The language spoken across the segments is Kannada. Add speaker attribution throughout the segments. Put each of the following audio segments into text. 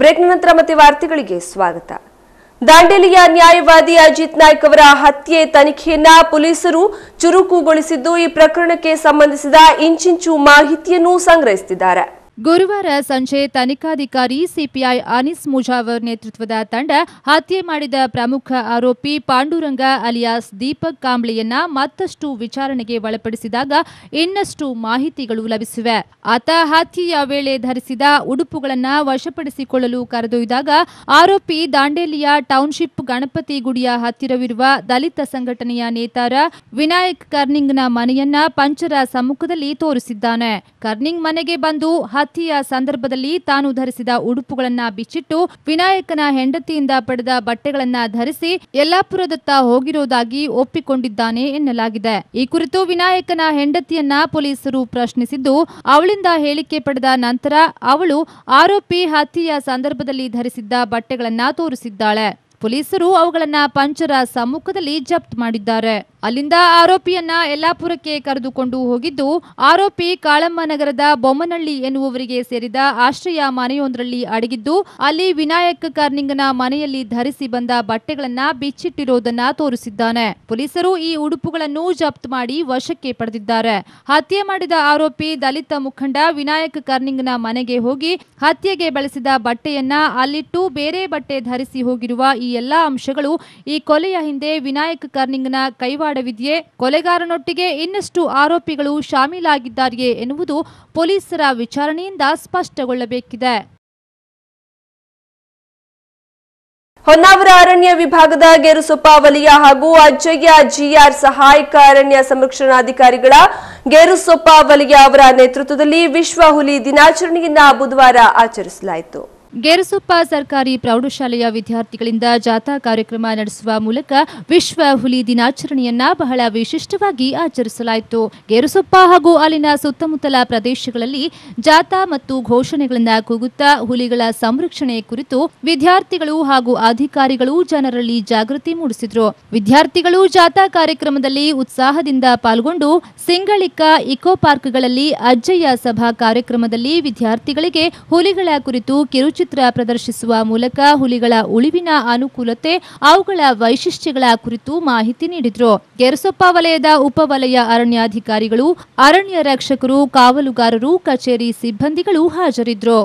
Speaker 1: ಬ್ರೇಕ್ನ ನಂತರ ಮತ್ತೆ ವಾರ್ತೆಗಳಿಗೆ ಸ್ವಾಗತ. ದಾಂಡೇಲಿಯ ನ್ಯಾಯವಾದಿ ಅಜಿತ್ ನಾಯ್ಕ್ ಅವರ ಹತ್ಯೆ ತನಿಖೆಯನ್ನ ಪೊಲೀಸರು ಚುರುಕುಗೊಳಿಸಿದ್ದು, ಈ ಪ್ರಕರಣಕ್ಕೆ ಸಂಬಂಧಿಸಿದ ಇಂಚಿಂಚು ಮಾಹಿತಿಯನ್ನು ಸಂಗ್ರಹಿಸುತ್ತಿದ್ದಾರೆ.
Speaker 2: ಗುರುವಾರ ಸಂಜೆ ತನಿಖಾಧಿಕಾರಿ ಸಿಪಿಐ ಅನಿಸ್ ಮುಜಾವರ್ ನೇತೃತ್ವದ ತಂಡ ಹತ್ಯೆ ಮಾಡಿದ ಪ್ರಮುಖ ಆರೋಪಿ ಪಾಂಡುರಂಗ ಅಲಿಯಾಸ್ ದೀಪಕ್ ಕಾಂಬ್ಳೆಯನ್ನ ಮತ್ತಷ್ಟು ವಿಚಾರಣೆಗೆ ಒಳಪಡಿಸಿದಾಗ ಇನ್ನಷ್ಟು ಮಾಹಿತಿಗಳು ಲಭಿಸಿವೆ. ಆತ ಹತ್ಯೆಯ ವೇಳೆ ಧರಿಸಿದ ಉಡುಪುಗಳನ್ನು ವಶಪಡಿಸಿಕೊಳ್ಳಲು ಕರೆದೊಯ್ದಾಗ ಆರೋಪಿ ದಾಂಡೇಲಿಯ ಟೌನ್ಶಿಪ್ ಗಣಪತಿ ಗುಡಿಯ ಹತ್ತಿರವಿರುವ ದಲಿತ ಸಂಘಟನೆಯ ನೇತಾರ ವಿನಾಯಕ್ ಕರ್ನಿಂಗ್ನ ಮನೆಯನ್ನ ಪಂಚರ ಸಮ್ಮುಖದಲ್ಲಿ ತೋರಿಸಿದ್ದಾನೆ. ಕರ್ನಿಂಗ್ ಮನೆಗೆ ಬಂದು ಹತ್ಯೆಯ ಸಂದರ್ಭದಲ್ಲಿ ತಾನು ಧರಿಸಿದ ಉಡುಪುಗಳನ್ನ ಬಿಚ್ಚಿಟ್ಟು ವಿನಾಯಕನ ಹೆಂಡತಿಯಿಂದ ಪಡೆದ ಬಟ್ಟೆಗಳನ್ನ ಧರಿಸಿ ಯಲ್ಲಾಪುರದತ್ತ ಹೋಗಿರುವುದಾಗಿ ಒಪ್ಪಿಕೊಂಡಿದ್ದಾನೆ ಎನ್ನಲಾಗಿದೆ. ಈ ಕುರಿತು ವಿನಾಯಕನ ಹೆಂಡತಿಯನ್ನ ಪೊಲೀಸರು ಪ್ರಶ್ನಿಸಿದ್ದು, ಅವಳಿಂದ ಹೇಳಿಕೆ ಪಡೆದ ನಂತರ ಅವಳು ಆರೋಪಿ ಹತ್ಯೆಯ ಸಂದರ್ಭದಲ್ಲಿ ಧರಿಸಿದ್ದ ಬಟ್ಟೆಗಳನ್ನ ತೋರಿಸಿದ್ದಾಳೆ. ಪೊಲೀಸರು ಅವುಗಳನ್ನ ಪಂಚರ ಸಮ್ಮುಖದಲ್ಲಿ ಜಪ್ತ್ ಮಾಡಿದ್ದಾರೆ. ಅಲ್ಲಿಂದ ಆರೋಪಿಯನ್ನ ಯಲ್ಲಾಪುರಕ್ಕೆ ಕರೆದುಕೊಂಡು ಹೋಗಿದ್ದು, ಆರೋಪಿ ಕಾಳಮ್ಮ ನಗರದ ಬೊಮ್ಮನಹಳ್ಳಿ ಎನ್ನುವವರಿಗೆ ಸೇರಿದ ಆಶ್ರಯ ಮನೆಯೊಂದರಲ್ಲಿ ಅಡಗಿದ್ದು, ಅಲ್ಲಿ ವಿನಾಯಕ್ ಕಾರ್ನಿಂಗ್ನ ಮನೆಯಲ್ಲಿ ಧರಿಸಿ ಬಂದ ಬಟ್ಟೆಗಳನ್ನ ಬಿಚ್ಚಿಟ್ಟಿರೋದನ್ನ ತೋರಿಸಿದ್ದಾನೆ. ಪೊಲೀಸರು ಈ ಉಡುಪುಗಳನ್ನು ಜಪ್ತ್ ಮಾಡಿ ವಶಕ್ಕೆ ಪಡೆದಿದ್ದಾರೆ. ಹತ್ಯೆ ಮಾಡಿದ ಆರೋಪಿ ದಲಿತ ಮುಖಂಡ ವಿನಾಯಕ್ ಕರ್ನಿಂಗ್ನ ಮನೆಗೆ ಹೋಗಿ ಹತ್ಯೆಗೆ ಬಳಸಿದ ಬಟ್ಟೆಯನ್ನ ಅಲ್ಲಿಟ್ಟು ಬೇರೆ ಬಟ್ಟೆ ಧರಿಸಿ ಹೋಗಿರುವ ಈ ಎಲ್ಲಾ ಅಂಶಗಳು ಈ ಕೊಲೆಯ ಹಿಂದೆ ವಿನಾಯಕ್ ಕರ್ನಿಂಗ್ನ ಕೈವಾಡವಿದೆಯೇ ಕೊಲೆಗಾರನೊಟ್ಟಿಗೆ ಇನ್ನಷ್ಟು ಆರೋಪಿಗಳು ಶಾಮೀಲಾಗಿದ್ದಾರೆಯೇ ಎನ್ನುವುದು ಪೊಲೀಸರ ವಿಚಾರಣೆಯಿಂದ ಸ್ಪಷ್ಟಗೊಳ್ಳಬೇಕಿದೆ.
Speaker 1: ಹೊನ್ನಾವರ ಅರಣ್ಯ ವಿಭಾಗದ ಗೇರುಸೊಪ್ಪ ವಲಯ ಹಾಗೂ ಅಜ್ಜಯ್ಯ ಜಿಆರ್ ಸಹಾಯಕ ಅರಣ್ಯ ಸಂರಕ್ಷಣಾಧಿಕಾರಿಗಳ ಗೇರುಸೊಪ್ಪ ವಲಯ ಅವರ ನೇತೃತ್ವದಲ್ಲಿ ವಿಶ್ವ ಹುಲಿ ದಿನಾಚರಣೆಯನ್ನ ಬುಧವಾರ ಆಚರಿಸಲಾಯಿತು.
Speaker 2: ಗೇರುಸೊಪ್ಪ ಸರ್ಕಾರಿ ಪ್ರೌಢಶಾಲೆಯ ವಿದ್ಯಾರ್ಥಿಗಳಿಂದ ಜಾಥಾ ಕಾರ್ಯಕ್ರಮ ನಡೆಸುವ ಮೂಲಕ ವಿಶ್ವ ಹುಲಿ ದಿನಾಚರಣೆಯನ್ನ ಬಹಳ ವಿಶಿಷ್ಟವಾಗಿ ಆಚರಿಸಲಾಯಿತು. ಗೇರುಸೊಪ್ಪ ಹಾಗೂ ಅಲ್ಲಿನ ಸುತ್ತಮುತ್ತಲ ಪ್ರದೇಶಗಳಲ್ಲಿ ಜಾಥಾ ಮತ್ತು ಘೋಷಣೆಗಳನ್ನ ಕೂಗುತ್ತಾ ಹುಲಿಗಳ ಸಂರಕ್ಷಣೆ ಕುರಿತು ವಿದ್ಯಾರ್ಥಿಗಳು ಹಾಗೂ ಅಧಿಕಾರಿಗಳು ಜನರಲ್ಲಿ ಜಾಗೃತಿ ಮೂಡಿಸಿದ್ರು. ವಿದ್ಯಾರ್ಥಿಗಳು ಜಾಥಾ ಕಾರ್ಯಕ್ರಮದಲ್ಲಿ ಉತ್ಸಾಹದಿಂದ ಪಾಲ್ಗೊಂಡು ಸಿಂಗಳಿಕ ಇಕೋ ಪಾರ್ಕ್ಗಳಲ್ಲಿ ಅಜ್ಜಯ್ಯ ಸಭಾ ಕಾರ್ಯಕ್ರಮದಲ್ಲಿ ವಿದ್ಯಾರ್ಥಿಗಳಿಗೆ ಹುಲಿಗಳ ಕುರಿತು ಕಿರುಚಿತ್ರ ಪ್ರದರ್ಶಿಸುವ ಮೂಲಕ ಹುಲಿಗಳ ಉಳಿವಿನ ಅನುಕೂಲತೆ, ಅವುಗಳ ವೈಶಿಷ್ಟ್ಯಗಳ ಕುರಿತು ಮಾಹಿತಿ ನೀಡಿದರು. ಗೆರಸೊಪ್ಪ ವಲಯದ ಉಪವಲಯ ಅರಣ್ಯಾಧಿಕಾರಿಗಳು, ಅರಣ್ಯ ರಕ್ಷಕರು, ಕಾವಲುಗಾರರು, ಕಚೇರಿ ಸಿಬ್ಬಂದಿಗಳು ಹಾಜರಿದ್ರು.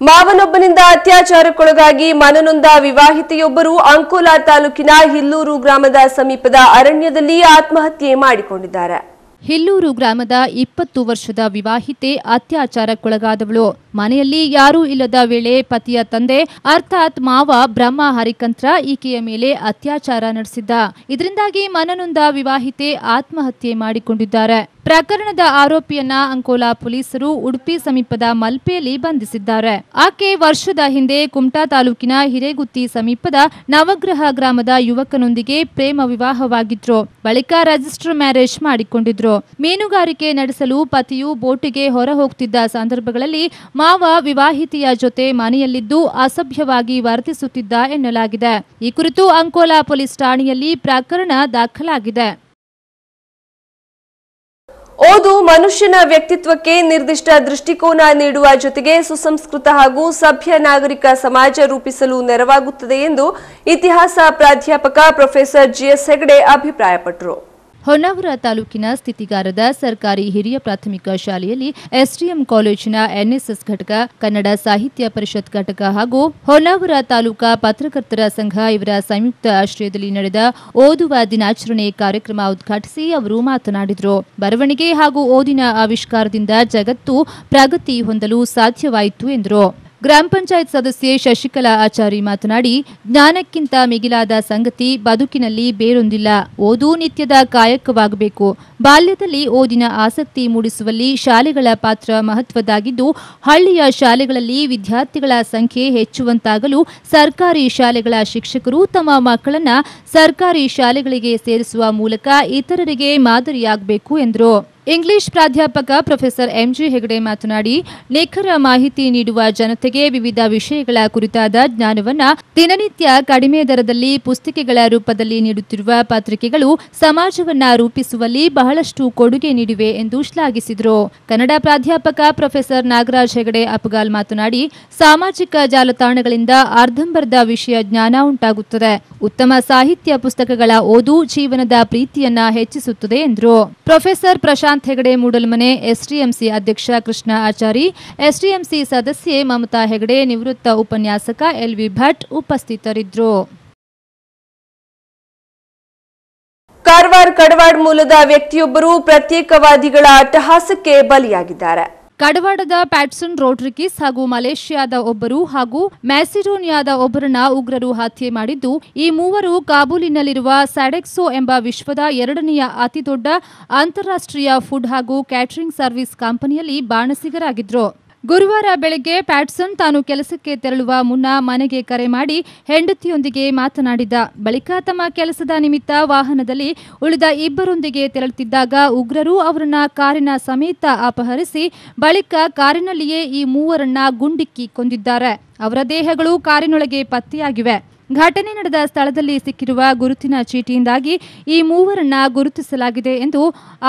Speaker 1: ಮಾವನೊಬ್ಬನಿಂದ ಅತ್ಯಾಚಾರಕ್ಕೊಳಗಾಗಿ ಮನನೊಂದ ವಿವಾಹಿತೆಯೊಬ್ಬರು ಅಂಕೋಲಾ ತಾಲೂಕಿನ ಹಿಲ್ಲೂರು ಗ್ರಾಮದ ಸಮೀಪದ ಅರಣ್ಯದಲ್ಲಿ ಆತ್ಮಹತ್ಯೆ ಮಾಡಿಕೊಂಡಿದ್ದಾರೆ.
Speaker 2: ಹಿಲ್ಲೂರು ಗ್ರಾಮದ ಇಪ್ಪತ್ತು ವರ್ಷದ ವಿವಾಹಿತೆ ಅತ್ಯಾಚಾರಕ್ಕೊಳಗಾದವಳು. ಮನೆಯಲ್ಲಿ ಯಾರೂ ಇಲ್ಲದ ವೇಳೆ ಪತಿಯ ತಂದೆ, ಅರ್ಥಾತ್ ಮಾವ ಬ್ರಹ್ಮ ಹರಿಕಂತ್ರ ಈಕೆಯ ಮೇಲೆ ಅತ್ಯಾಚಾರ ನಡೆಸಿದ್ದ. ಇದರಿಂದಾಗಿ ಮನನೊಂದ ವಿವಾಹಿತೆ ಆತ್ಮಹತ್ಯೆ ಮಾಡಿಕೊಂಡಿದ್ದಾರೆ. ಪ್ರಕರಣದ ಆರೋಪಿಯನ್ನ ಅಂಕೋಲಾ ಪೊಲೀಸರು ಉಡುಪಿ ಸಮೀಪದ ಮಲ್ಪೆಯಲ್ಲಿ ಬಂಧಿಸಿದ್ದಾರೆ. ಆಕೆ ವರ್ಷದ ಹಿಂದೆ ಕುಮಟಾ ತಾಲೂಕಿನ ಹಿರೇಗುತ್ತಿ ಸಮೀಪದ ನವಗ್ರಹ ಗ್ರಾಮದ ಯುವಕನೊಂದಿಗೆ ಪ್ರೇಮ ವಿವಾಹವಾಗಿದ್ರು. ಬಳಿಕ ರಿಜಿಸ್ಟರ್ ಮ್ಯಾರೇಜ್ ಮಾಡಿಕೊಂಡಿದ್ರು. ಮೀನುಗಾರಿಕೆ ನಡೆಸಲು ಪತಿಯು ಬೋಟಿಗೆ ಹೊರ ಹೋಗ್ತಿದ್ದ ಸಂದರ್ಭಗಳಲ್ಲಿ ಮಾವ ವಿವಾಹಿತೆಯ ಜೊತೆ ಮನೆಯಲ್ಲಿದ್ದು ಅಸಭ್ಯವಾಗಿ ವರ್ತಿಸುತ್ತಿದ್ದ ಎನ್ನಲಾಗಿದೆ. ಈ ಕುರಿತು ಅಂಕೋಲಾ ಪೊಲೀಸ್ ಠಾಣೆಯಲ್ಲಿ ಪ್ರಕರಣ ದಾಖಲಾಗಿದೆ.
Speaker 1: ಓದು ಮನುಷ್ಯನ ವ್ಯಕ್ತಿತ್ವಕ್ಕೆ ನಿರ್ದಿಷ್ಟ ದೃಷ್ಟಿಕೋನ ನೀಡುವ ಜೊತೆಗೆ ಸುಸಂಸ್ಕೃತ ಹಾಗೂ ಸಭ್ಯ ನಾಗರಿಕ ಸಮಾಜ ರೂಪಿಸಲು ನೆರವಾಗುತ್ತದೆ ಎಂದು ಇತಿಹಾಸ ಪ್ರಾಧ್ಯಾಪಕ ಪ್ರೊಫೆಸರ್ ಜಿಎಸ್ ಹೆಗಡೆ ಅಭಿಪ್ರಾಯಪಟ್ಟರು.
Speaker 2: ಹೊನ್ನಾವರ ತಾಲೂಕಿನ ಸ್ಥಿತಿಗಾರದ ಸರ್ಕಾರಿ ಹಿರಿಯ ಪ್ರಾಥಮಿಕ ಶಾಲೆಯಲ್ಲಿ ಎಸ್ಡಿಎಂ ಕಾಲೇಜಿನ ಎನ್ಎಸ್ಎಸ್ ಘಟಕ, ಕನ್ನಡ ಸಾಹಿತ್ಯ ಪರಿಷತ್ ಘಟಕ ಹಾಗೂ ಹೊನ್ನಾವರ ತಾಲೂಕಾ ಪತ್ರಕರ್ತರ ಸಂಘ ಇವರ ಸಂಯುಕ್ತ ಆಶ್ರಯದಲ್ಲಿ ನಡೆದ ಓದುವ ದಿನಾಚರಣೆ ಕಾರ್ಯಕ್ರಮ ಉದ್ಘಾಟಿಸಿ ಅವರು ಮಾತನಾಡಿದರು. ಬರವಣಿಗೆ ಹಾಗೂ ಓದಿನ ಆವಿಷ್ಕಾರದಿಂದ ಜಗತ್ತು ಪ್ರಗತಿ ಹೊಂದಲು ಸಾಧ್ಯವಾಯಿತು ಎಂದರು. ಗ್ರಾಮ ಪಂಚಾಯತ್ ಸದಸ್ಯೆ ಶಶಿಕಲಾ ಆಚಾರಿ ಮಾತನಾಡಿ ಜ್ಞಾನಕ್ಕಿಂತ ಮಿಗಿಲಾದ ಸಂಗತಿ ಬದುಕಿನಲ್ಲಿ ಬೇರೊಂದಿಲ್ಲ. ಓದು ನಿತ್ಯದ ಕಾಯಕವಾಗಬೇಕು. ಬಾಲ್ಯದಲ್ಲಿ ಓದಿನ ಆಸಕ್ತಿ ಮೂಡಿಸುವಲ್ಲಿ ಶಾಲೆಗಳ ಪಾತ್ರ ಮಹತ್ವದಾಗಿದ್ದು ಹಳ್ಳಿಯ ಶಾಲೆಗಳಲ್ಲಿ ವಿದ್ಯಾರ್ಥಿಗಳ ಸಂಖ್ಯೆ ಹೆಚ್ಚುವಂತಾಗಲು ಸರ್ಕಾರಿ ಶಾಲೆಗಳ ಶಿಕ್ಷಕರು ತಮ್ಮ ಮಕ್ಕಳನ್ನ ಸರ್ಕಾರಿ ಶಾಲೆಗಳಿಗೆ ಸೇರಿಸುವ ಮೂಲಕ ಇತರರಿಗೆ ಮಾದರಿಯಾಗಬೇಕು ಎಂದರು. ಇಂಗ್ಲಿಷ್ ಪ್ರಾಧ್ಯಾಪಕ ಪ್ರೊಫೆಸರ್ ಎಂಜಿ ಹೆಗಡೆ ಮಾತನಾಡಿ, ನಿಖರ ಮಾಹಿತಿ ನೀಡುವ ಜನತೆಗೆ ವಿವಿಧ ವಿಷಯಗಳ ಕುರಿತಾದ ಜ್ಞಾನವನ್ನ ದಿನನಿತ್ಯ ಕಡಿಮೆ ದರದಲ್ಲಿ ಪುಸ್ತಿಕೆಗಳ ರೂಪದಲ್ಲಿ ನೀಡುತ್ತಿರುವ ಪತ್ರಿಕೆಗಳು ಸಮಾಜವನ್ನ ರೂಪಿಸುವಲ್ಲಿ ಬಹಳ ಬಹಳಷ್ಟು ಕೊಡುಗೆ ನೀಡಿವೆ ಎಂದು ಶ್ಲಾಘಿಸಿದರು. ಕನ್ನಡ ಪ್ರಾಧ್ಯಾಪಕ ಪ್ರೊಫೆಸರ್ ನಾಗರಾಜ್ ಹೆಗಡೆ ಅಪಗಾಲ್ ಮಾತನಾಡಿ, ಸಾಮಾಜಿಕ ಜಾಲತಾಣಗಳಿಂದ ಅರ್ಧಂಬರ್ಧ ವಿಷಯ ಜ್ಞಾನ ಉಂಟಾಗುತ್ತದೆ. ಉತ್ತಮ ಸಾಹಿತ್ಯ ಪುಸ್ತಕಗಳ ಓದು ಜೀವನದ ಪ್ರೀತಿಯನ್ನ ಹೆಚ್ಚಿಸುತ್ತದೆ ಎಂದರು. ಪ್ರೊಫೆಸರ್ ಪ್ರಶಾಂತ್ ಹೆಗಡೆ ಮೂಡಲ್ಮನೆ, ಎಸ್ಡಿಎಂಸಿ ಅಧ್ಯಕ್ಷ ಕೃಷ್ಣ ಆಚಾರಿ, ಎಸ್ಡಿಎಂಸಿ ಸದಸ್ಯೆ ಮಮತಾ ಹೆಗಡೆ ನಿವೃತ್ತ ಉಪನ್ಯಾಸಕ ಎಲ್ವಿ ಭಟ್ ಉಪಸ್ಥಿತರಿದ್ದರು.
Speaker 1: ಕಾರವಾರ ಕಡವಾಡ್ ಮೂಲದ ವ್ಯಕ್ತಿಯೊಬ್ಬರು ಪ್ರತ್ಯೇಕವಾದಿಗಳ ಅಟ್ಟಹಾಸಕ್ಕೆ ಬಲಿಯಾಗಿದ್ದಾರೆ.
Speaker 2: ಕಡವಾಡದ ಪ್ಯಾಟ್ಸನ್ ರೋಡ್ರಿಕಿಸ್ ಹಾಗೂ ಮಲೇಷ್ಯಾದ ಒಬ್ಬರು ಹಾಗೂ ಮ್ಯಾಸಿಡೋನಿಯಾದ ಒಬ್ಬರನ್ನ ಉಗ್ರರು ಹತ್ಯೆ ಮಾಡಿದ್ದು, ಈ ಮೂವರು ಕಾಬೂಲಿನಲ್ಲಿರುವ ಸ್ಯಾಡೆಕ್ಸೋ ಎಂಬ ವಿಶ್ವದ ಎರಡನೆಯ ಅತಿದೊಡ್ಡ ಅಂತಾರಾಷ್ಟ್ರೀಯ ಫುಡ್ ಹಾಗೂ ಕ್ಯಾಟರಿಂಗ್ ಸರ್ವಿಸ್ ಕಂಪನಿಯಲ್ಲಿ ಬಾಣಸಿಗರಾಗಿದ್ರು. ಗುರುವಾರ ಬೆಳಗ್ಗೆ ಪ್ಯಾಟ್ಸನ್ ತಾನು ಕೆಲಸಕ್ಕೆ ತೆರಳುವ ಮುನ್ನ ಮನೆಗೆ ಕರೆ ಮಾಡಿ ಹೆಂಡತಿಯೊಂದಿಗೆ ಮಾತನಾಡಿದ. ಬಳಿಕ ತಮ್ಮ ಕೆಲಸದ ನಿಮಿತ್ತ ವಾಹನದಲ್ಲಿ ಉಳಿದ ಇಬ್ಬರೊಂದಿಗೆ ತೆರಳುತ್ತಿದ್ದಾಗ ಉಗ್ರರು ಅವರನ್ನ ಕಾರಿನ ಸಮೇತ ಅಪಹರಿಸಿ, ಬಳಿಕ ಕಾರಿನಲ್ಲಿಯೇ ಈ ಮೂವರನ್ನ ಗುಂಡಿಕ್ಕಿ ಕೊಂದಿದ್ದಾರೆ. ಅವರ ದೇಹಗಳು ಕಾರಿನೊಳಗೆ ಪತ್ತೆಯಾಗಿವೆ. ಘಟನೆ ನಡೆದ ಸ್ಥಳದಲ್ಲಿ ಸಿಕ್ಕಿರುವ ಗುರುತಿನ ಚೀಟಿಯಿಂದಾಗಿ ಈ ಮೂವರನ್ನ ಗುರುತಿಸಲಾಗಿದೆ ಎಂದು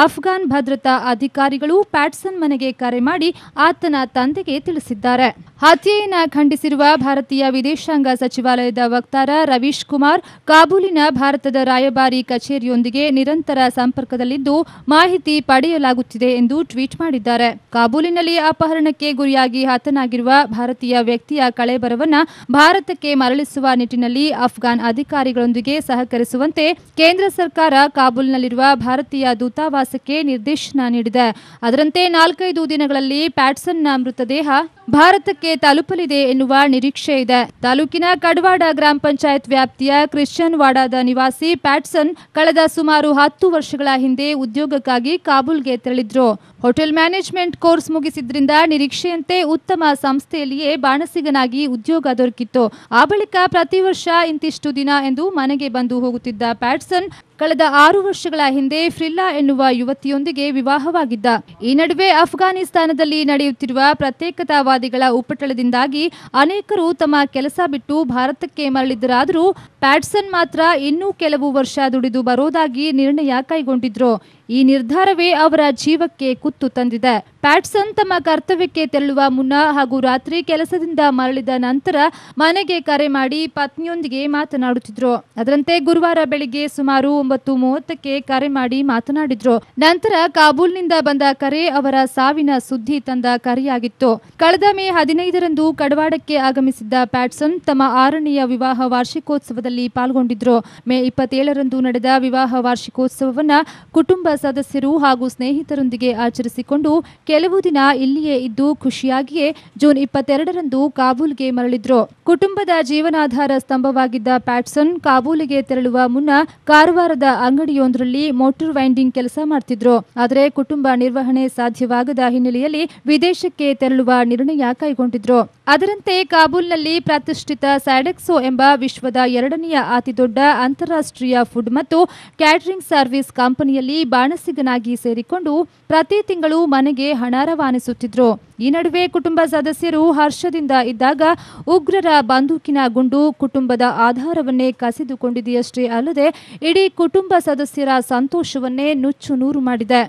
Speaker 2: ಅಫ್ಘಾನ್ ಭದ್ರತಾ ಅಧಿಕಾರಿಗಳು ಪ್ಯಾಟ್ಸನ್ ಮನೆಗೆ ಕರೆ ಮಾಡಿ ಆತನ ತಂದೆಗೆ ತಿಳಿಸಿದ್ದಾರೆ. ಹತ್ಯೆಯನ್ನ ಖಂಡಿಸಿರುವ ಭಾರತೀಯ ವಿದೇಶಾಂಗ ಸಚಿವಾಲಯದ ವಕ್ತಾರ ರವೀಶ್ ಕುಮಾರ್ ಕಾಬೂಲಿನ ಭಾರತದ ರಾಯಭಾರಿ ಕಚೇರಿಯೊಂದಿಗೆ ನಿರಂತರ ಸಂಪರ್ಕದಲ್ಲಿದ್ದು ಮಾಹಿತಿ ಪಡೆಯಲಾಗುತ್ತಿದೆ ಎಂದು ಟ್ವೀಟ್ ಮಾಡಿದ್ದಾರೆ. ಕಾಬೂಲಿನಲ್ಲಿ ಅಪಹರಣಕ್ಕೆ ಗುರಿಯಾಗಿ ಹತನಾಗಿರುವ ಭಾರತೀಯ ವ್ಯಕ್ತಿಯ ಕಳೆಬರವನ್ನು ಭಾರತಕ್ಕೆ ಮರಳಿಸುವ ನಿಟ್ಟಿನಲ್ಲಿ ಅಫ್ಘಾನ್ ಅಧಿಕಾರಿಗಳೊಂದಿಗೆ ಸಹಕರಿಸುವಂತೆ ಕೇಂದ್ರ ಸರ್ಕಾರ ಕಾಬೂಲ್ನಲ್ಲಿರುವ ಭಾರತೀಯ ದೂತಾವಾಸಕ್ಕೆ ನಿರ್ದೇಶನ ನೀಡಿದೆ. ಅದರಂತೆ ನಾಲ್ಕೈದು ದಿನಗಳಲ್ಲಿ ಪ್ಯಾಟ್ಸನ್ನ ಮೃತದೇಹ ಭಾರತಕ್ಕೆ ತಲುಪಲಿದೆ ಎನ್ನುವ ನಿರೀಕ್ಷೆ ಇದೆ. ತಾಲೂಕಿನ ಕಡವಾಡ ಗ್ರಾಮ ಪಂಚಾಯತ್ ವ್ಯಾಪ್ತಿಯ ಕ್ರಿಶ್ಚಿಯನ್ ವಾಡಾದ ನಿವಾಸಿ ಪ್ಯಾಟ್ಸನ್ ಕಳೆದ ಸುಮಾರು ಹತ್ತು ವರ್ಷಗಳ ಹಿಂದೆ ಉದ್ಯೋಗಕ್ಕಾಗಿ ಕಾಬೂಲ್ಗೆ ತೆರಳಿದ್ರು. ಹೋಟೆಲ್ ಮ್ಯಾನೇಜ್ಮೆಂಟ್ ಕೋರ್ಸ್ ಮುಗಿಸಿದ್ರಿಂದ ನಿರೀಕ್ಷೆಯಂತೆ ಉತ್ತಮ ಸಂಸ್ಥೆಯಲ್ಲಿಯೇ ಬಾಣಸಿಗನಾಗಿ ಉದ್ಯೋಗ ದೊರಕಿತ್ತು. ಆ ಬಳಿಕ ಪ್ರತಿ ವರ್ಷ ಇಂತಿಷ್ಟು ದಿನ ಎಂದು ಮನೆಗೆ ಬಂದು ಹೋಗುತ್ತಿದ್ದ ಪ್ಯಾಟ್ಸನ್ ಕಳೆದ ಆರು ವರ್ಷಗಳ ಹಿಂದೆ ಫ್ರಿಲ್ಲಾ ಎನ್ನುವ ಯುವತಿಯೊಂದಿಗೆ ವಿವಾಹವಾಗಿದ್ದ. ಈ ನಡುವೆ ಅಫ್ಘಾನಿಸ್ತಾನದಲ್ಲಿ ನಡೆಯುತ್ತಿರುವ ಪ್ರತ್ಯೇಕತಾವಾದಿಗಳ ಉಪಟಳದಿಂದಾಗಿ ಅನೇಕರು ತಮ್ಮ ಕೆಲಸ ಬಿಟ್ಟು ಭಾರತಕ್ಕೆ ಮರಳಿದ್ದರಾದರೂ ಪ್ಯಾಟ್ಸನ್ ಮಾತ್ರ ಇನ್ನೂ ಕೆಲವು ವರ್ಷ ದುಡಿದು ಬರೋದಾಗಿ ನಿರ್ಣಯ ಕೈಗೊಂಡಿದ್ರು. ಈ ನಿರ್ಧಾರವೇ ಅವರ ಜೀವಕ್ಕೆ ಕುತ್ತು ತಂದಿದೆ. ಪ್ಯಾಟ್ಸನ್ ತಮ್ಮ ಕರ್ತವ್ಯಕ್ಕೆ ತೆರಳುವ ಮುನ್ನ ಹಾಗೂ ರಾತ್ರಿ ಕೆಲಸದಿಂದ ಮರಳಿದ ನಂತರ ಮನೆಗೆ ಕರೆ ಮಾಡಿ ಪತ್ನಿಯೊಂದಿಗೆ ಮಾತನಾಡುತ್ತಿದ್ರು. ಅದರಂತೆ ಗುರುವಾರ ಬೆಳಿಗ್ಗೆ ಸುಮಾರು ಒಂಬತ್ತು ಮೂವತ್ತಕ್ಕೆ ಕರೆ ಮಾಡಿ ಮಾತನಾಡಿದ್ರು. ನಂತರ ಕಾಬೂಲ್ನಿಂದ ಬಂದ ಕರೆ ಅವರ ಸಾವಿನ ಸುದ್ದಿ ತಂದ ಕರೆಯಾಗಿತ್ತು. ಕಳೆದ ಮೇ ಹದಿನೈದರಂದು ಕಡವಾಡಕ್ಕೆ ಆಗಮಿಸಿದ್ದ ಪ್ಯಾಟ್ಸನ್ ತಮ್ಮ ಆರನೆಯ ವಿವಾಹ ವಾರ್ಷಿಕೋತ್ಸವದಲ್ಲಿ ಪಾಲ್ಗೊಂಡಿದ್ರು. ಮೇ ಇಪ್ಪತ್ತೇಳರಂದು ನಡೆದ ವಿವಾಹ ವಾರ್ಷಿಕೋತ್ಸವವನ್ನ ಕುಟುಂಬ ಸದಸ್ಯರು ಹಾಗೂ ಸ್ನೇಹಿತರೊಂದಿಗೆ ಆಚರಿಸಿಕೊಂಡು ಕೆಲವು ದಿನ ಇಲ್ಲಿಯೇ ಇದ್ದು ಖುಷಿಯಾಗಿಯೇ ಜೂನ್ ಇಪ್ಪತ್ತೆರಡರಂದು ಕಾಬೂಲ್ಗೆ ಮರಳಿದ್ರು. ಕುಟುಂಬದ ಜೀವನಾಧಾರ ಸ್ತಂಭವಾಗಿದ್ದ ಪ್ಯಾಟ್ಸನ್ ಕಾಬೂಲಿಗೆ ತೆರಳುವ ಮುನ್ನ ಕಾರವಾರದ ಅಂಗಡಿಯೊಂದರಲ್ಲಿ ಮೋಟರ್ ವೈಂಡಿಂಗ್ ಕೆಲಸ ಮಾಡ್ತಿದ್ರು. ಆದರೆ ಕುಟುಂಬ ನಿರ್ವಹಣೆ ಸಾಧ್ಯವಾಗದ ಹಿನ್ನೆಲೆಯಲ್ಲಿ ವಿದೇಶಕ್ಕೆ ತೆರಳುವ ನಿರ್ಣಯ ಕೈಗೊಂಡಿದ್ರು. ಅದರಂತೆ ಕಾಬೂಲ್ನಲ್ಲಿ ಪ್ರತಿಷ್ಠಿತ ಸ್ಯಾಡೆಕ್ಸೋ ಎಂಬ ವಿಶ್ವದ ಎರಡನೆಯ ಅತಿದೊಡ್ಡ ಅಂತಾರಾಷ್ಟ್ರೀಯ ಫುಡ್ ಮತ್ತು ಕ್ಯಾಟರಿಂಗ್ ಸರ್ವಿಸ್ ಕಂಪನಿಯಲ್ಲಿ ಬಾಣಸಿಗನಾಗಿ ಸೇರಿಕೊಂಡು ಪ್ರತಿ ತಿಂಗಳು ಮನೆಗೆ ಹಣ ರವಾನಿಸುತ್ತಿದ್ರು. ಈ ನಡುವೆ ಕುಟುಂಬ ಸದಸ್ಯರು ಹರ್ಷದಿಂದ ಇದ್ದಾಗ ಉಗ್ರರ ಬಂದೂಕಿನ ಗುಂಡು ಕುಟುಂಬದ ಆಧಾರವನ್ನೇ ಕಸಿದುಕೊಂಡಿದೆಯಷ್ಟೇ ಅಲ್ಲದೆ ಇಡೀ ಕುಟುಂಬ ಸದಸ್ಯರ ಸಂತೋಷವನ್ನೇ ನುಚ್ಚು ನೂರು ಮಾಡಿದೆ.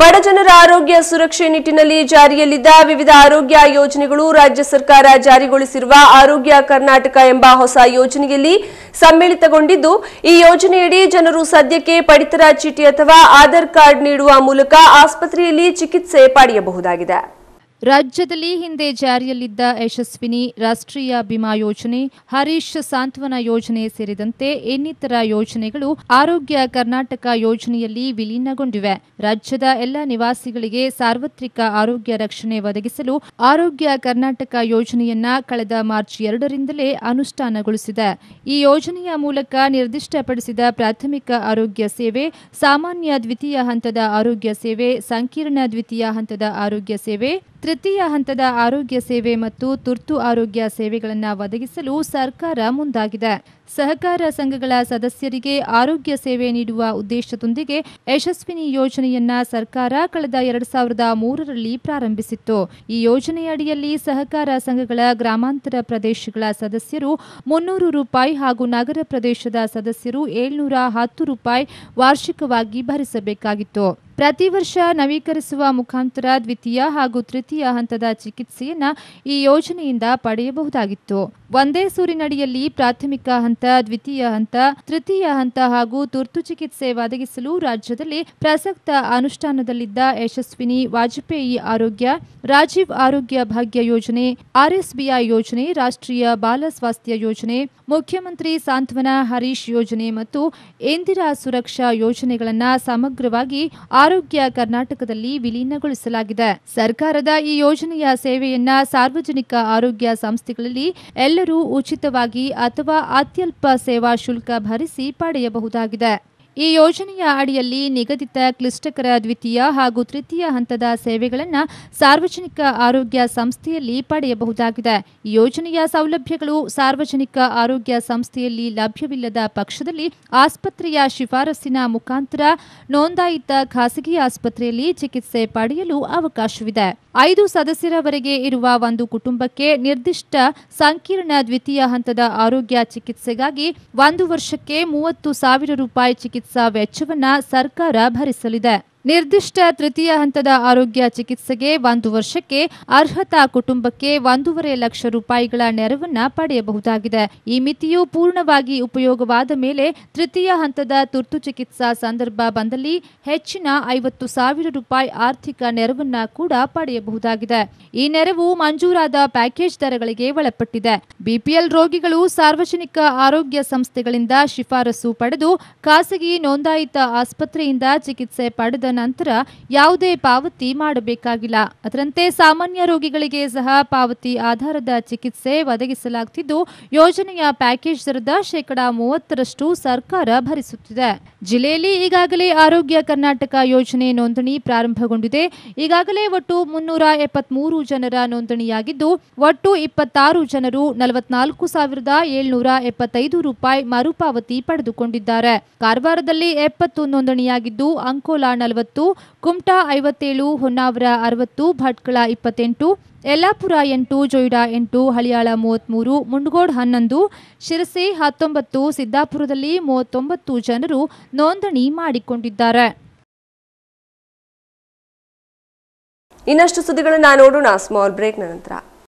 Speaker 1: ಬಡಜನರ ಆರೋಗ್ಯ ಸುರಕ್ಷೆ ನಿಟ್ಟಿನಲ್ಲಿ ಜಾರಿಯಲ್ಲಿದ್ದ ವಿವಿಧ ಆರೋಗ್ಯ ಯೋಜನೆಗಳು ರಾಜ್ಯ ಸರ್ಕಾರ ಜಾರಿಗೊಳಿಸಿರುವ ಆರೋಗ್ಯ ಕರ್ನಾಟಕ ಎಂಬ ಹೊಸ ಯೋಜನೆಯಲ್ಲಿ ಸಮ್ಮಿಳಿತಗೊಂಡಿದ್ದು, ಈ ಯೋಜನೆಯಡಿ ಜನರು ಸದ್ಯಕ್ಕೆ ಪಡಿತರ ಚೀಟಿ ಅಥವಾ ಆಧಾರ್ ಕಾರ್ಡ್ ನೀಡುವ ಮೂಲಕ ಆಸ್ಪತ್ರೆಯಲ್ಲಿ ಚಿಕಿತ್ಸೆ ಪಡೆಯಬಹುದಾಗಿದೆ.
Speaker 2: ರಾಜ್ಯದಲ್ಲಿ ಹಿಂದೆ ಜಾರಿಯಲ್ಲಿದ್ದ ಯಶಸ್ವಿನಿ ರಾಷ್ಟ್ರೀಯ ಬಿಮಾ ಯೋಜನೆ, ಹರೀಶ್ ಸಾಂತ್ವನ ಯೋಜನೆ ಸೇರಿದಂತೆ ಇನ್ನಿತರ ಯೋಜನೆಗಳು ಆರೋಗ್ಯ ಕರ್ನಾಟಕ ಯೋಜನೆಯಲ್ಲಿ ವಿಲೀನಗೊಂಡಿವೆ. ರಾಜ್ಯದ ಎಲ್ಲ ನಿವಾಸಿಗಳಿಗೆ ಸಾರ್ವತ್ರಿಕ ಆರೋಗ್ಯ ರಕ್ಷಣೆ ಒದಗಿಸಲು ಆರೋಗ್ಯ ಕರ್ನಾಟಕ ಯೋಜನೆಯನ್ನ ಕಳೆದ ಮಾರ್ಚ್ ಎರಡರಿಂದಲೇ ಅನುಷ್ಠಾನಗೊಳಿಸಿದೆ. ಈ ಯೋಜನೆಯ ಮೂಲಕ ನಿರ್ದಿಷ್ಟಪಡಿಸಿದ ಪ್ರಾಥಮಿಕ ಆರೋಗ್ಯ ಸೇವೆ, ಸಾಮಾನ್ಯ ದ್ವಿತೀಯ ಹಂತದ ಆರೋಗ್ಯ ಸೇವೆ, ಸಂಕೀರ್ಣ ದ್ವಿತೀಯ ಹಂತದ ಆರೋಗ್ಯ ಸೇವೆ ತೃತೀಯ ಹಂತದ ಆರೋಗ್ಯ ಸೇವೆ ಮತ್ತು ತುರ್ತು ಆರೋಗ್ಯ ಸೇವೆಗಳನ್ನು ಒದಗಿಸಲು ಸರ್ಕಾರ ಮುಂದಾಗಿದೆ. ಸಹಕಾರ ಸಂಘಗಳ ಸದಸ್ಯರಿಗೆ ಆರೋಗ್ಯ ಸೇವೆ ನೀಡುವ ಉದ್ದೇಶದೊಂದಿಗೆ ಯಶಸ್ವಿನಿ ಯೋಜನೆಯನ್ನ ಸರ್ಕಾರ ಕಳೆದ ಎರಡು ಸಾವಿರದ ಮೂರರಲ್ಲಿ ಪ್ರಾರಂಭಿಸಿತ್ತು. ಈ ಯೋಜನೆಯಡಿಯಲ್ಲಿ ಸಹಕಾರ ಸಂಘಗಳ ಗ್ರಾಮಾಂತರ ಪ್ರದೇಶಗಳ ಸದಸ್ಯರು ಮುನ್ನೂರು ರೂಪಾಯಿ ಹಾಗೂ ನಗರ ಪ್ರದೇಶದ ಸದಸ್ಯರು ಏಳ್ನೂರ ಹತ್ತು ರೂಪಾಯಿ ವಾರ್ಷಿಕವಾಗಿ ಭರಿಸಬೇಕಾಗಿತ್ತು. ಪ್ರತಿ ವರ್ಷ ನವೀಕರಿಸುವ ಮುಖಾಂತರ ದ್ವಿತೀಯ ಹಾಗೂ ತೃತೀಯ ಹಂತದ ಚಿಕಿತ್ಸೆಯನ್ನು ಈ ಯೋಜನೆಯಿಂದ ಪಡೆಯಬಹುದಾಗಿತ್ತು. ಒಂದೇ ಸೂರಿನಡಿಯಲ್ಲಿ ಪ್ರಾಥಮಿಕ ಹಂತ, ದ್ವಿತೀಯ ಹಂತ, ತೃತೀಯ ಹಂತ ಹಾಗೂ ತುರ್ತು ಚಿಕಿತ್ಸೆ ಒದಗಿಸಲು ರಾಜ್ಯದಲ್ಲಿ ಪ್ರಸಕ್ತ ಅನುಷ್ಠಾನದಲ್ಲಿದ್ದ ಯಶಸ್ವಿನಿ ವಾಜಪೇಯಿ ಆರೋಗ್ಯ, ರಾಜೀವ್ ಆರೋಗ್ಯ ಭಾಗ್ಯ ಯೋಜನೆ, ಆರ್ಎಸ್ಬಿಐ ಯೋಜನೆ, ರಾಷ್ಟ್ರೀಯ ಬಾಲ ಸ್ವಾಸ್ಥ್ಯ ಯೋಜನೆ, ಮುಖ್ಯಮಂತ್ರಿ ಸಾಂತ್ವನ ಹರೀಶ್ ಯೋಜನೆ ಮತ್ತು ಇಂದಿರಾ ಸುರಕ್ಷಾ ಯೋಜನೆಗಳನ್ನು ಸಮಗ್ರವಾಗಿ ಆರೋಗ್ಯ ಕರ್ನಾಟಕದಲ್ಲಿ ವಿಲೀನಗೊಳಿಸಲಾಗಿದೆ. ಸರ್ಕಾರದ ಈ ಯೋಜನೆಯ ಸೇವೆಯನ್ನ ಸಾರ್ವಜನಿಕ ಆರೋಗ್ಯ ಸಂಸ್ಥೆಗಳಲ್ಲಿ ಎಲ್ಲರೂ ಉಚಿತವಾಗಿ ಅಥವಾ ಅತ್ಯಲ್ಪ ಸೇವಾ ಶುಲ್ಕ ಭರಿಸಿ ಪಡೆಯಬಹುದಾಗಿದೆ. ಈ ಯೋಜನೆಯ ಅಡಿಯಲ್ಲಿ ನಿಗದಿತ ಕ್ಲಿಷ್ಟಕರ ದ್ವಿತೀಯ ಹಾಗೂ ತೃತೀಯ ಹಂತದ ಸೇವೆಗಳನ್ನು ಸಾರ್ವಜನಿಕ ಆರೋಗ್ಯ ಸಂಸ್ಥೆಯಲ್ಲಿ ಪಡೆಯಬಹುದಾಗಿದೆ. ಯೋಜನೆಯ ಸೌಲಭ್ಯಗಳು ಸಾರ್ವಜನಿಕ ಆರೋಗ್ಯ ಸಂಸ್ಥೆಯಲ್ಲಿ ಲಭ್ಯವಿಲ್ಲದ ಪಕ್ಷದಲ್ಲಿ ಆಸ್ಪತ್ರೆಯ ಶಿಫಾರಸ್ಸಿನ ಮುಖಾಂತರ ನೋಂದಾಯಿತ ಖಾಸಗಿ ಆಸ್ಪತ್ರೆಯಲ್ಲಿ ಚಿಕಿತ್ಸೆ ಪಡೆಯಲು ಅವಕಾಶವಿದೆ. ಐದು ಸದಸ್ಯರವರೆಗೆ ಇರುವ ಒಂದು ಕುಟುಂಬಕ್ಕೆ ನಿರ್ದಿಷ್ಟ ಸಂಕೀರ್ಣ ದ್ವಿತೀಯ ಹಂತದ ಆರೋಗ್ಯ ಚಿಕಿತ್ಸೆಗಾಗಿ ಒಂದು ವರ್ಷಕ್ಕೆ ಮೂವತ್ತು ಸಾವಿರ ರೂಪಾಯಿ ಚಿಕಿತ್ಸಾ ವೆಚ್ಚವನ್ನ ಸರ್ಕಾರ ಭರಿಸಲಿದೆ. ನಿರ್ದಿಷ್ಟ ತೃತೀಯ ಹಂತದ ಆರೋಗ್ಯ ಚಿಕಿತ್ಸೆಗೆ ಒಂದು ವರ್ಷಕ್ಕೆ ಅರ್ಹತಾ ಕುಟುಂಬಕ್ಕೆ ಒಂದೂವರೆ ಲಕ್ಷ ರೂಪಾಯಿಗಳ ನೆರವನ್ನ ಪಡೆಯಬಹುದಾಗಿದೆ. ಈ ಮಿತಿಯು ಪೂರ್ಣವಾಗಿ ಉಪಯೋಗವಾದ ಮೇಲೆ ತೃತೀಯ ಹಂತದ ತುರ್ತು ಚಿಕಿತ್ಸಾ ಸಂದರ್ಭ ಬಂದಲ್ಲಿ ಹೆಚ್ಚಿನ ಐವತ್ತು ಸಾವಿರ ರೂಪಾಯಿ ಆರ್ಥಿಕ ನೆರವನ್ನ ಕೂಡ ಪಡೆಯಬಹುದಾಗಿದೆ. ಈ ನೆರವು ಮಂಜೂರಾದ ಪ್ಯಾಕೇಜ್ ದರಗಳಿಗೆ ಒಳಪಟ್ಟಿದೆ. ಬಿಪಿಎಲ್ ರೋಗಿಗಳು ಸಾರ್ವಜನಿಕ ಆರೋಗ್ಯ ಸಂಸ್ಥೆಗಳಿಂದ ಶಿಫಾರಸು ಪಡೆದು ಖಾಸಗಿ ನೋಂದಾಯಿತ ಆಸ್ಪತ್ರೆಯಿಂದ ಚಿಕಿತ್ಸೆ ಪಡೆದ ನಂತರ ಯಾವುದೇ ಪಾವತಿ ಮಾಡಬೇಕಾಗಿಲ್ಲ. ಅದರಂತೆ ಸಾಮಾನ್ಯ ರೋಗಿಗಳಿಗೆ ಸಹ ಪಾವತಿ ಆಧಾರದ ಚಿಕಿತ್ಸೆ ಒದಗಿಸಲಾಗುತ್ತಿದ್ದು ಯೋಜನೆಯ ಪ್ಯಾಕೇಜ್ ದರದ ಶೇಕಡಾ ಮೂವತ್ತರಷ್ಟು ಸರ್ಕಾರ ಭರಿಸುತ್ತಿದೆ. ಜಿಲ್ಲೆಯಲ್ಲಿ ಈಗಾಗಲೇ ಆರೋಗ್ಯ ಕರ್ನಾಟಕ ಯೋಜನೆ ನೋಂದಣಿ ಪ್ರಾರಂಭಗೊಂಡಿದೆ. ಈಗಾಗಲೇ ಒಟ್ಟು ಮುನ್ನೂರ ಎಪ್ಪತ್ಮೂರು ಜನರ ನೋಂದಣಿಯಾಗಿದ್ದು, ಒಟ್ಟು ಇಪ್ಪತ್ತಾರು ಜನರು ನಲವತ್ನಾಲ್ಕು ಸಾವಿರದ ಏಳ್ನೂರ ಎಪ್ಪತ್ತೈದು ರೂಪಾಯಿ ಮರುಪಾವತಿ ಪಡೆದುಕೊಂಡಿದ್ದಾರೆ. ಕಾರವಾರದಲ್ಲಿ ಎಪ್ಪತ್ತು ನೋಂದಣಿಯಾಗಿದ್ದು, ಅಂಕೋಲಾ ನಲವತ್ತು ಕುಮಟಾ ಐವತ್ತೇಳು, ಹೊನ್ನಾವರ ಅರವತ್ತು, ಭಟ್ಕಳ ಇಪ್ಪತ್ತೆಂಟು, ಯಲ್ಲಾಪುರ ಎಂಟು, ಜೊಯ್ಡಾ ಎಂಟು, ಹಳಿಯಾಳ ಮೂವತ್ತ್ಮೂರು ಮುಂಡಗೋಡ್ ಹನ್ನೊಂದು, ಶಿರಸಿ ಹತ್ತೊಂಬತ್ತು, ಸಿದ್ದಾಪುರದಲ್ಲಿ ಮೂವತ್ತೊಂಬತ್ತು ಜನರು ನೋಂದಣಿ ಮಾಡಿಕೊಂಡಿದ್ದಾರೆ.
Speaker 1: ಇನ್ನಷ್ಟು ಸುದ್ದಿಗಳನ್ನು ನೋಡೋಣ. ಸ್ಮಾಲ್ ಬ್ರೇಕ್ ನಂತರ.